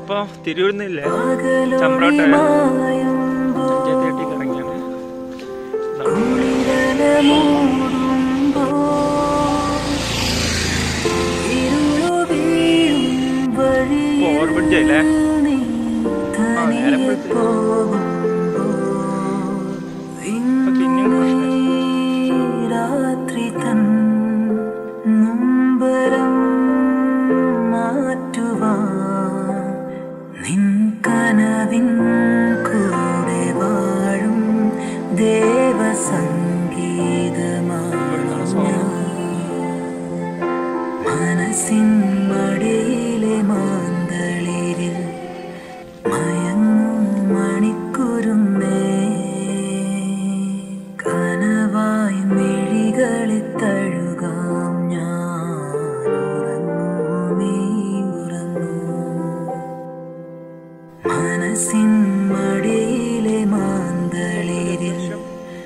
ഇപ്പൊ തിരൂരുന്നില്ലേ? ചമ്പ്രോട്ട് അഞ്ചേത്തേട്ടിക്ക് ഇറങ്ങിയാണ്.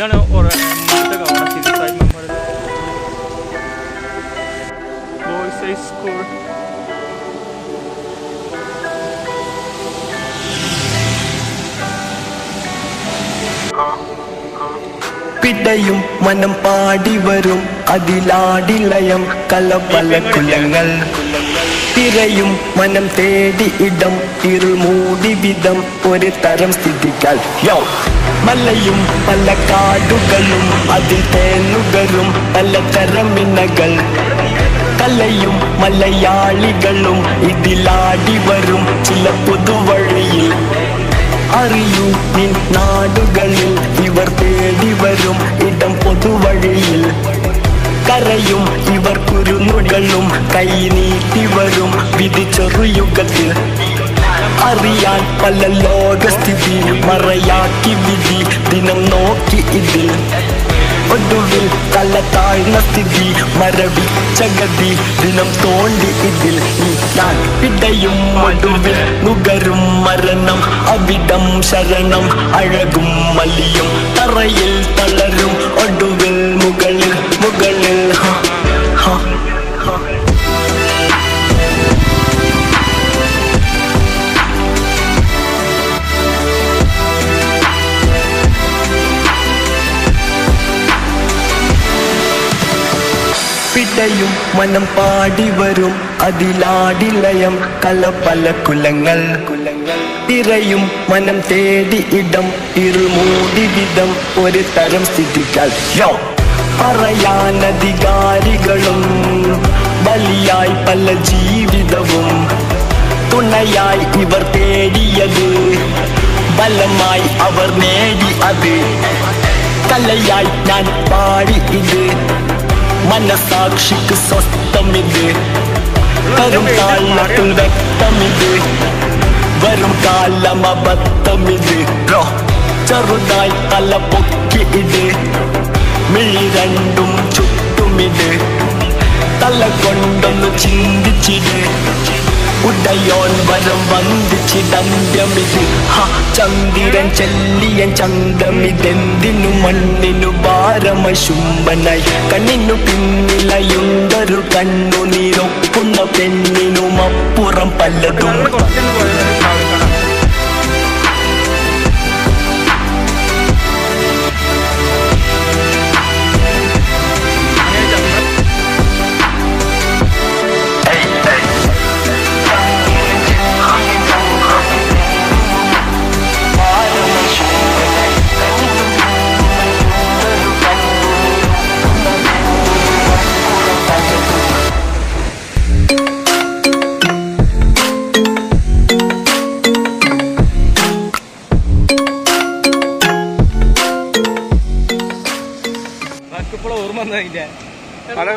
കനവായി no, or വരുന്നത് പോലീസിനെ എന്താണ് മുന്നത്തെ കവണ ബോയ്സ് ഹൈ സ്കൂൾ പിടയും മനം പാടി വരും അതിലാടിലയം കലപല കുലങ്ങൾ. തിരയും മനം തേടി ഇടം ഇരുൾ മൂടി വിധം ഒരു തരം സ്ഥിതികൾ യോ മലയും പല കാടുകളും അതിൽ തേനുകരും പലതരം മിന്നകൾ കലയും മലയാളികളും ഇതിലാടി വരും ചില പുതുവഴിയിൽ അറിയൂ നിൻ നാടുകളിൽ ഇവർ തേടി വരും ഇടം പൊതുവഴിയിൽ കരയും ഇവർ കുരുന്നുകളും കൈ നീട്ടി വരും വിധി ചെറുയുഗത്തിൽ അറിയാൻ പല ലോകസ്ഥിതി മറയാക്കി വിധി. ദിനം നോക്കി ഇതിൽ ഒടുവിൽ തല താഴ്ന്ന സ്ഥിതി. മരവിച്ച ഗതി ദിനം തോണ്ടി ഇതിൽ ഞാൻ പിടയും ഒടുവിൽ നുകരും മരണം. അവിടം ശരണം അഴകും മലിയും തറയിൽ തളരും പിടയും മനം പാടി വരും. അതിലാടിലയം കലപല കുലങ്ങൾ കുലങ്ങൾ. തിരയും മനം തേടി ഇടം. ഇരുമൂടി വിധം ഒരു തരം സ്ഥിതികൾ പറയാനധികാരികളും ബലിയായി പല ജീവിതവും. തുണയായി ഇവർ തേടിയത്. ബലമായി അവർ നേടി അത്. കലയായി ഞാൻ പാടി ഇത്. മനസാക്ഷിക്ക് സ്വസ്ഥമിത് വരും കാലത്തിൽ വ്യക്തമിത് വരും കാലം അബദ്ധമിത് ബ്രോ ചെറുതായി തല പൊക്കി ഇത് മിഴി രണ്ടും ചുറ്റുമിത് തല കൊണ്ടൊന്ന് ചിന്തിച്ചിട് ഉടയോൻ വരം വന്ദിച്ചിടന്ത്യമിത് ഹ ചന്ദ്രൻ ചെല്ലിയൻ ചന്തമിതെന്തിനു മണ്ണിനു ഭാരമ ശുംഭനായി കണ്ണിനു പിന്നിലയുണ്ടൊരു കണ്ണു നീരൊക്കുന്ന പെണ്ണിനുമപ്പുറം പലതും. 脱いで。あれ